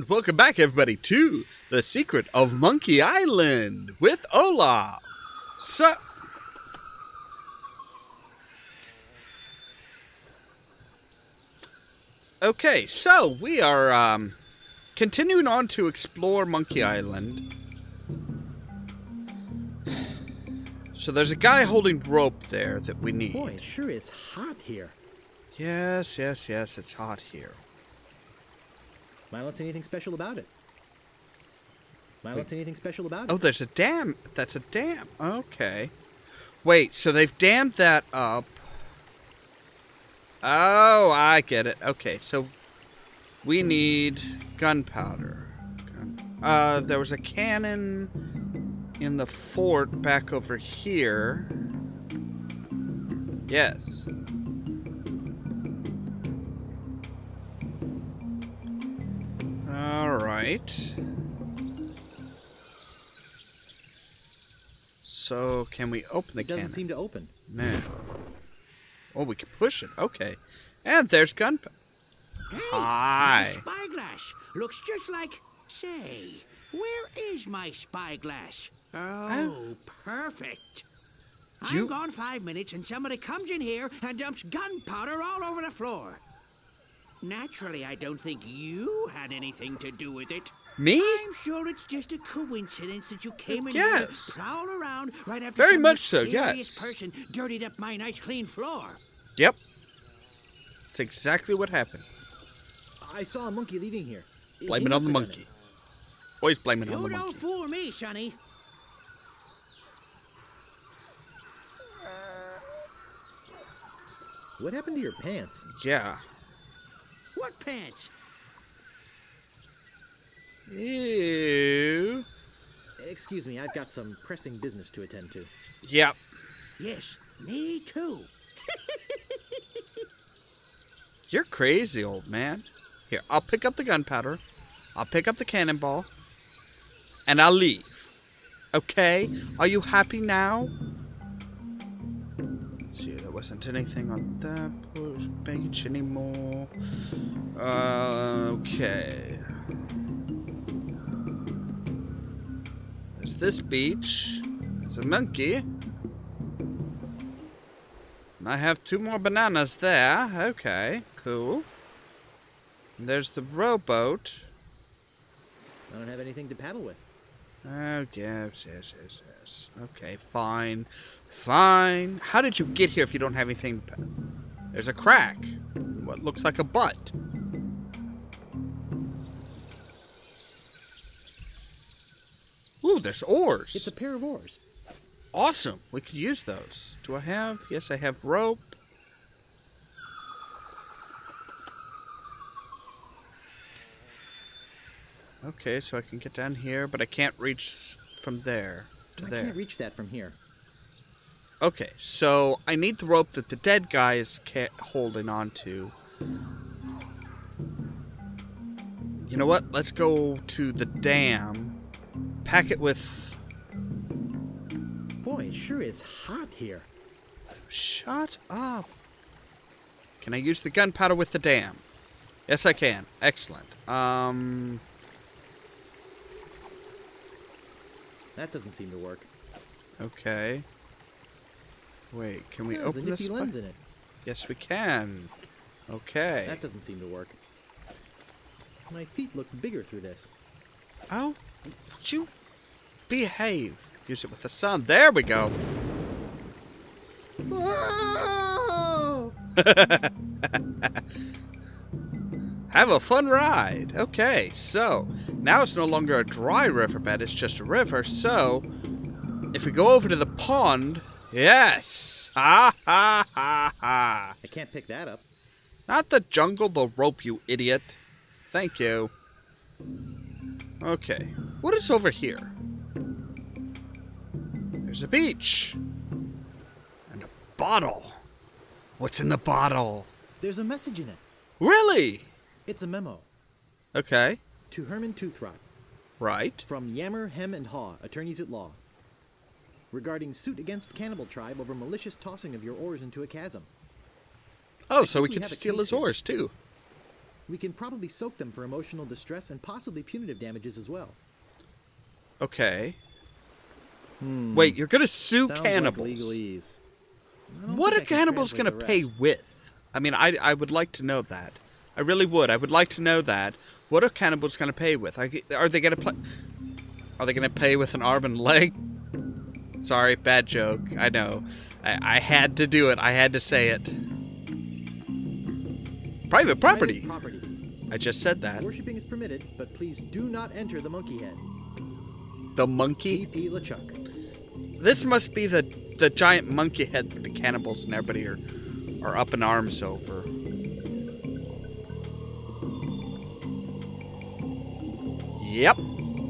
And welcome back, everybody, to The Secret of Monkey Island with Ollamh. So. Okay, so we are um, continuing on to explore Monkey Island. So there's a guy holding rope there that we need. Boy, it sure is hot here. Yes, yes, yes, it's hot here. Might not see anything special about it. Might not see anything special about it? Oh, there's a dam. That's a dam. Okay. Wait, so they've dammed that up. Oh, I get it. Okay, so we need gunpowder. Uh, there was a cannon in the fort back over here. Yes. All right. So, can we open the It doesn't cannon? seem to open. Man. Oh, we can push it. Okay. And there's gunpowder. Hey, Hi. spyglass looks just like. Say, where is my spyglass? Oh, perfect. You- I'm gone five minutes and somebody comes in here and dumps gunpowder all over the floor. Naturally, I don't think you had anything to do with it. Me? I'm sure it's just a coincidence that you came in Yes. here to prowl around right after Very some much so, mysterious yes. person dirtied up my nice clean floor. Yep. That's exactly what happened. I saw a monkey leaving here. Blame He it on the have done monkey. Always blame it on You don't fool me, Sonny. What happened to your pants? Yeah. What pants? Ew. Excuse me, I've got some pressing business to attend to. Yep. Yes, me too. You're crazy, old man. Here, I'll pick up the gunpowder. I'll pick up the cannonball. And I'll leave. Okay? Are you happy now? Wasn't anything on that page anymore. Uh, okay. There's this beach. There's a monkey. And I have two more bananas there. Okay, cool. And there's the rowboat. I don't have anything to paddle with. Oh, yes, yes, yes, yes. Okay, fine. Fine. How did you get here if you don't have anything? There's a crack. What looks like a butt. Ooh, there's oars. It's a pair of oars. Awesome. We could use those. Do I have? Yes, I have rope. Okay, so I can get down here, but I can't reach from there to I there. I can't reach that from here. Okay, so I need the rope that the dead guy is ca- holding on to. You know what? Let's go to the dam. Pack it with. Boy, it sure is hot here. Shut up. Can I use the gunpowder with the dam? Yes, I can. Excellent. Um. That doesn't seem to work. Okay. Wait, can we There's open this? nifty way? lens in it. Yes, we can. Okay. That doesn't seem to work. My feet look bigger through this. Oh, would you behave? Use it with the sun. There we go. Have a fun ride. Okay, so now it's no longer a dry riverbed, it's just a river. So if we go over to the pond, yes. Ha ha ha ha. I can't pick that up. Not the jungle, the rope, you idiot. Thank you. Okay, what is over here? There's a beach. And a bottle. What's in the bottle? There's a message in it. Really? It's a memo Okay, to Herman Toothrot right. from Yammer, Hem, and Haw, attorneys at law, regarding suit against Cannibal Tribe over malicious tossing of your oars into a chasm. Oh, I so we can steal his here. oars too. We can probably soak them for emotional distress and possibly punitive damages as well. Okay. Hmm. Wait, you're gonna sue Sounds cannibals? Like legalese. What are cannibals gonna pay with? I mean, I I would like to know that. I really would. I would like to know that. What are cannibals gonna pay with? Are they gonna play? Are they gonna pay with an arm and leg? Sorry, bad joke. I know. I, I had to do it. I had to say it. Private property. Private property. I just said that. Worshipping is permitted, but please do not enter the monkey head. The monkey. T.P. LeChuck. This must be the the giant monkey head that the cannibals and everybody are are up in arms over. Yep,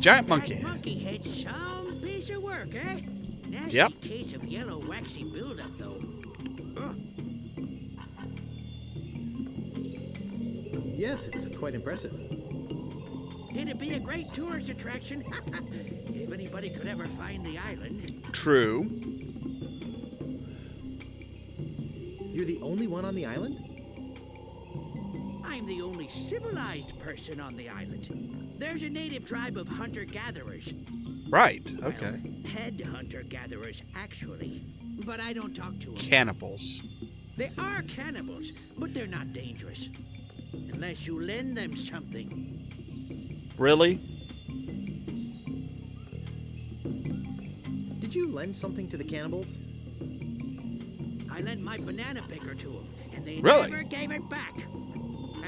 giant monkey That monkey head, some piece of work, eh? Nasty Yep. case of yellow waxy buildup, though. Ugh. Yes, it's quite impressive. It'd be a great tourist attraction if anybody could ever find the island. True. You're the only one on the island? I'm the only civilized person on the island. There's a native tribe of hunter-gatherers. Right. Well, Okay. head hunter-gatherers, actually. But I don't talk to them. Cannibals. They are cannibals, but they're not dangerous. Unless you lend them something. Really? Did you lend something to the cannibals? I lent my banana picker to them, and they Really? never gave it back.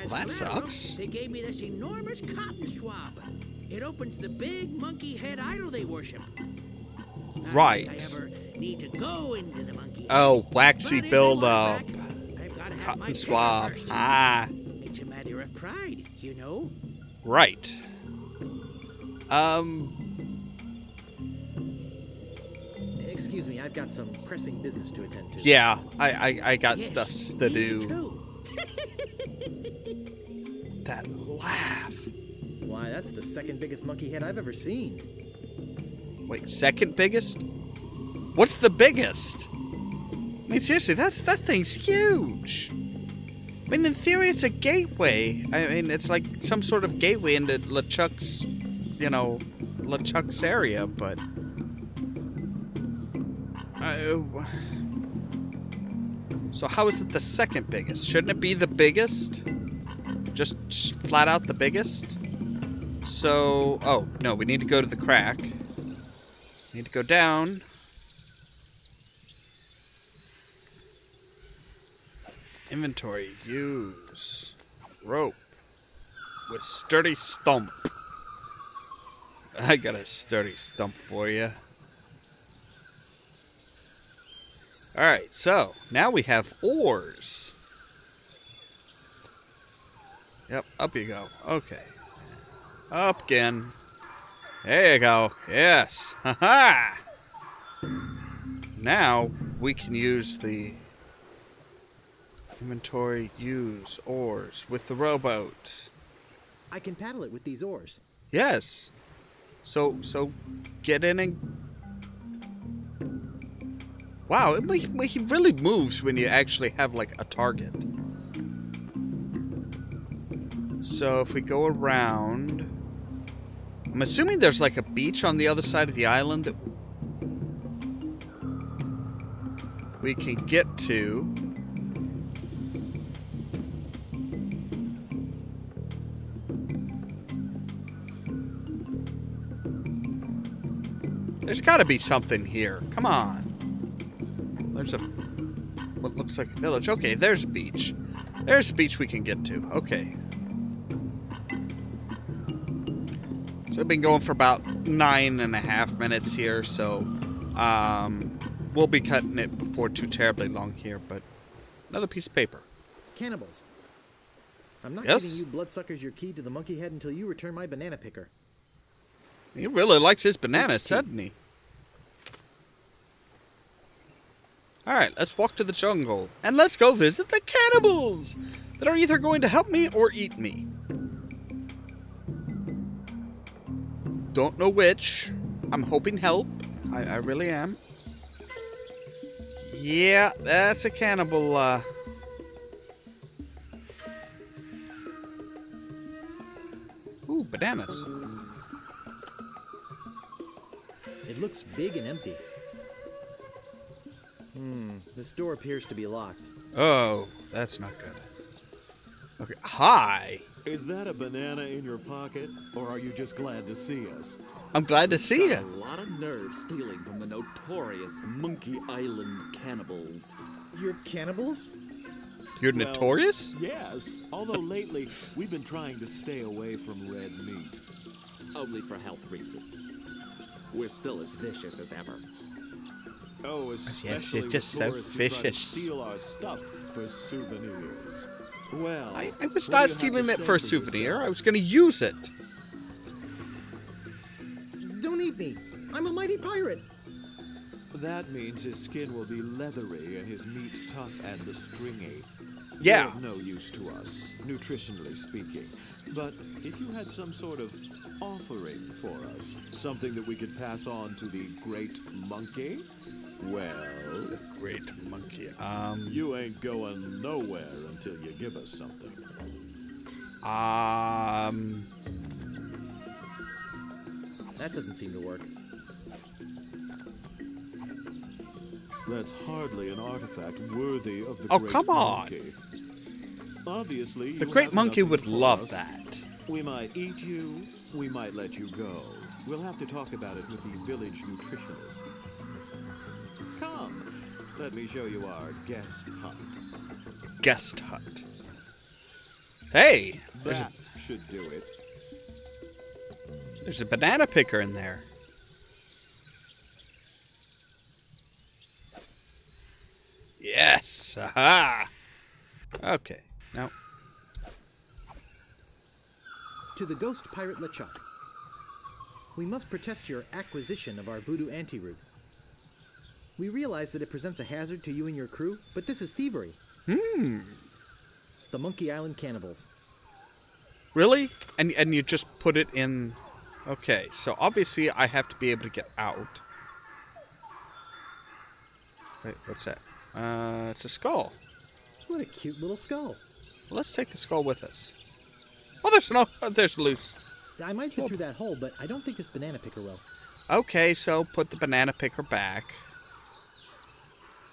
As That sucks. They gave me this enormous cotton swab. It opens the big monkey head idol they worship. Not Right. I ever need to go into the monkey. head. Oh, waxy if they buildup. want it back, I've got to have my Cotton swab. Ah, It's a matter of pride, you know. right. Um, Excuse me, I've got some pressing business to attend to. yeah, I I, I got Yes, stuff to do. That laugh. Why, that's the second biggest monkey head I've ever seen. Wait, second biggest? What's the biggest? I mean, seriously, that's that thing's huge. I mean, in theory, it's a gateway. I mean, it's like some sort of gateway into LeChuck's, you know, LeChuck's area, but. I- so how is it the second biggest? Shouldn't it be the biggest? Just flat out the biggest? So, oh, no, we need to go to the crack. Need to go down. Inventory, use rope with sturdy stump. I got a sturdy stump for you. Alright, so now we have oars. Yep, up you go. Okay. Up again. There you go. Yes. Ha ha! Now we can use the inventory use oars with the rowboat. I can paddle it with these oars. Yes. So so get in and Wow, it, like, like, it really moves when you actually have like a target. So if we go around I'm assuming there's like a beach on the other side of the island that we can get to. There's got to be something here. Come on. There's a what looks like a village. Okay, there's a beach. There's a beach we can get to. Okay. I've been going for about nine and a half minutes here, so um, we'll be cutting it before too terribly long here. But another piece of paper. Cannibals. I'm not Yes? giving you bloodsuckers your key to the monkey head until you return my banana picker. He really likes his bananas, doesn't he? Alright, let's walk to the jungle. And let's go visit the cannibals that are either going to help me or eat me. Don't know which. I'm hoping help. I, I really am. Yeah, that's a cannibal, uh... bananas. It looks big and empty. Hmm, this door appears to be locked. Oh, that's not good. Okay, hi. Is that a banana in your pocket, or are you just glad to see us? I'm glad to see you. A lot of nerve stealing from the notorious Monkey Island cannibals. You're cannibals? You're Well, notorious? Yes, although lately we've been trying to stay away from red meat. Only for health reasons. We're still as vicious as ever. Oh, especially you're just so tourists try to vicious. steal our stuff for souvenirs. Well, I, I was what do you not stealing it for a souvenir. yourself? I was going to use it. Don't eat me. I'm a mighty pirate. That means his skin will be leathery and his meat tough and stringy. Yeah. No use to us, nutritionally speaking. But if you had some sort of offering for us, something that we could pass on to the great monkey, well, Great monkey. Um, you ain't going nowhere until you give us something. um, That doesn't seem to work. That's hardly an artifact worthy of the Oh, great come on. monkey. Obviously, the great monkey would love us. that. We might eat you, we might let you go. We'll have to talk about it with the village nutritionist. Come, let me show you our guest hut. Guest hut. Hey, there's a, That should do it. there's a banana picker in there. Yes. Aha. Okay. Now, To the ghost pirate LeChuck. We must protest your acquisition of our voodoo antiroot. We realize that it presents a hazard to you and your crew, but this is thievery. hmm. The Monkey Island cannibals. Really? And and you just put it in. Okay, so obviously I have to be able to get out. Wait, what's that? Uh, it's a skull. What a cute little skull. Well, let's take the skull with us. Oh, there's no. Oh, there's loose. I might fit through that hole, but I don't think this banana picker will. Okay, so put the banana picker back.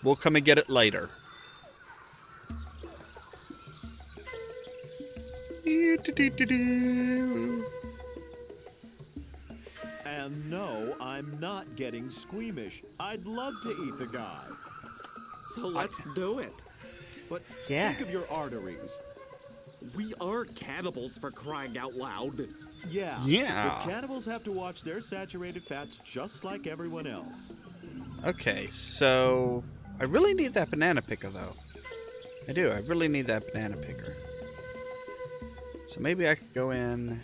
We'll come and get it later. And no, I'm not getting squeamish. I'd love to eat the guy. So let's do it. But Yeah. think of your arteries. We are cannibals for crying out loud. Yeah. Yeah. But cannibals have to watch their saturated fats just like everyone else. Okay, so I really need that banana picker though. I do. I really need that banana picker. So maybe I could go in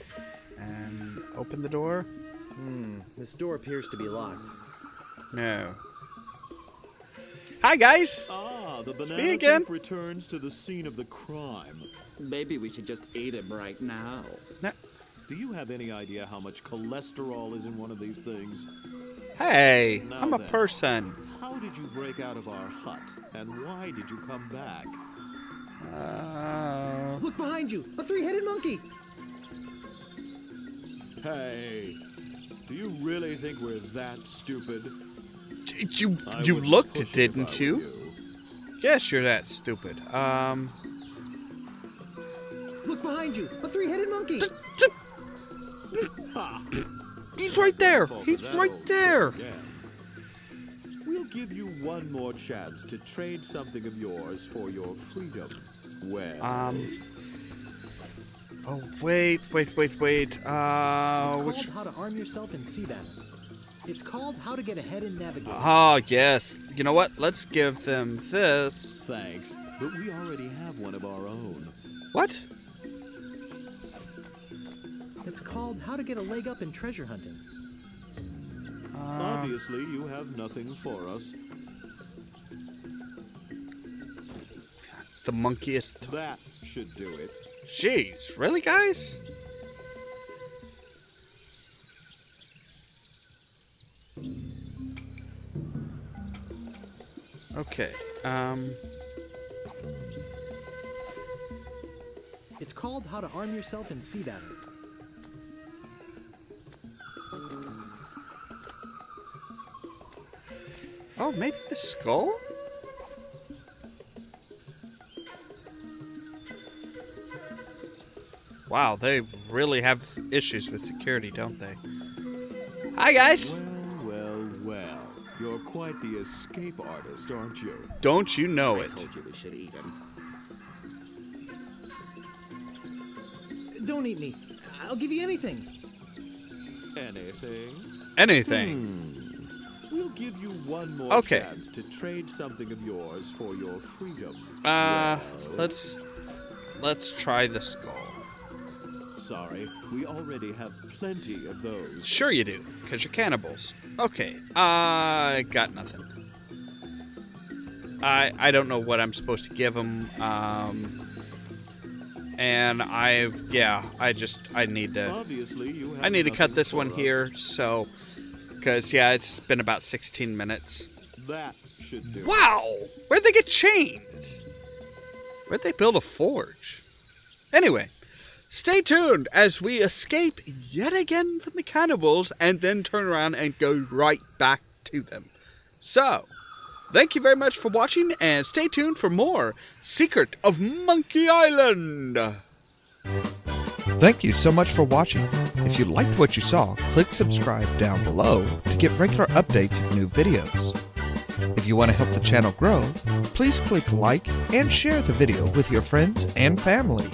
and open the door. Hmm, this door appears to be locked. No. Hi guys. Ah, the me banana again. returns to the scene of the crime. Maybe we should just eat him right now. No. Do you have any idea how much cholesterol is in one of these things? Hey, Now I'm a then. person. How did you break out of our hut? And why did you come back? Uh, Look behind you! A three headed monkey! Hey, do you really think we're that stupid? you you looked, it didn't I were you? Yes, you're that stupid. Um, Look behind you! A three headed monkey! He's right there. He's right old trick there. Again. We'll give you one more chance to trade something of yours for your freedom. Well, Um. Oh wait, wait, wait, wait. Uh, it's which? called How to Arm Yourself in Sea Battle. It's called How to Get Ahead in Navigation. Ah, yes. You know what? Let's give them this. thanks, but we already have one of our own. What? It's called How to Get a Leg Up in Treasure Hunting. Uh, Obviously, you have nothing for us. the monkeyest. That should do it. Jeez, really, guys? Okay. Um. It's called How to Arm Yourself in Sea Battle. Oh, maybe the skull? Wow, they really have issues with security, don't they? Hi, guys! Well, well, well. You're quite the escape artist, aren't you? Don't you know I it? told you we should eat him. Don't eat me. I'll give you anything. Anything? Anything. Hmm. Give you one more Okay. chance to trade something of yours for your freedom. Uh, Well, let's let's try the skull. Sorry, we already have plenty of those. Sure you do, because you're cannibals. Okay, I got nothing. I I don't know what I'm supposed to give them. Um, and I yeah, I just I need to Obviously, you have I need to cut this one us. here. So, because yeah, it's been about 16 minutes. That should do. Wow, where'd they get chains? Where'd they build a forge? Anyway, stay tuned as we escape yet again from the cannibals and then turn around and go right back to them. So, thank you very much for watching and stay tuned for more Secret of Monkey Island. Thank you so much for watching. If you liked what you saw, click subscribe down below to get regular updates of new videos. If you want to help the channel grow, please click like and share the video with your friends and family.